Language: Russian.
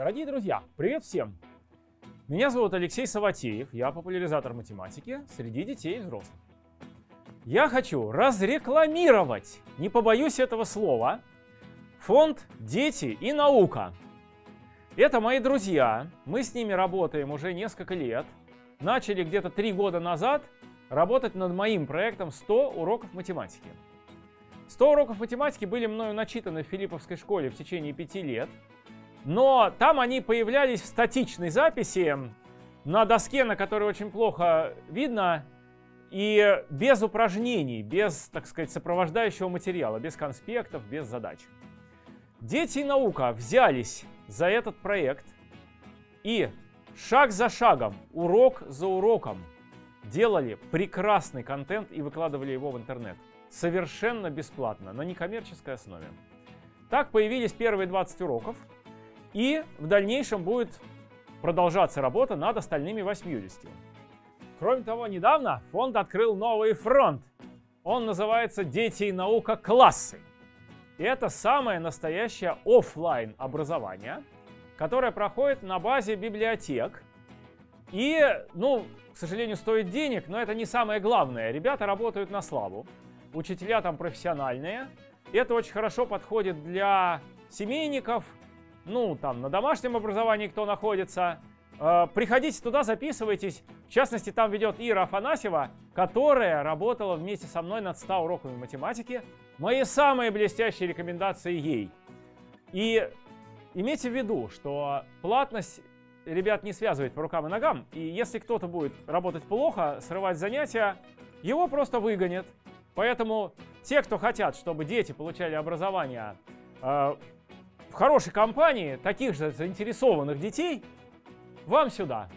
Дорогие друзья, привет всем! Меня зовут Алексей Саватеев, я популяризатор математики среди детей и взрослых. Я хочу разрекламировать, не побоюсь этого слова, фонд «Дети и наука». Это мои друзья, мы с ними работаем уже несколько лет. Начали где-то три года назад работать над моим проектом 100 уроков математики. 100 уроков математики были мною начитаны в Филипповской школе в течение пяти лет, но там они появлялись в статичной записи на доске, на которой очень плохо видно, и без упражнений, без, так сказать, сопровождающего материала, без конспектов, без задач. Дети и наука взялись за этот проект и шаг за шагом, урок за уроком делали прекрасный контент и выкладывали его в интернет совершенно бесплатно, на некоммерческой основе. Так появились первые 20 уроков, и в дальнейшем будет продолжаться работа над остальными 80. Кроме того, недавно фонд открыл новый фронт. Он называется «Дети и наука. Классы». И это самое настоящее офлайн образование, которое проходит на базе библиотек. И, ну, к сожалению, стоит денег, но это не самое главное. Ребята работают на славу учителя там профессиональные. Это очень хорошо подходит для семейников, ну, там, на домашнем образовании кто находится. Э, приходите туда, записывайтесь. В частности, там ведет Ира Афанасьева, которая работала вместе со мной над 100 уроками математики. Мои самые блестящие рекомендации ей. И имейте в виду, что платность ребят не связывает по рукам и ногам. И если кто-то будет работать плохо, срывать занятия, его просто выгонят. Поэтому те, кто хотят, чтобы дети получали образование э, в хорошей компании таких же заинтересованных детей, вам сюда.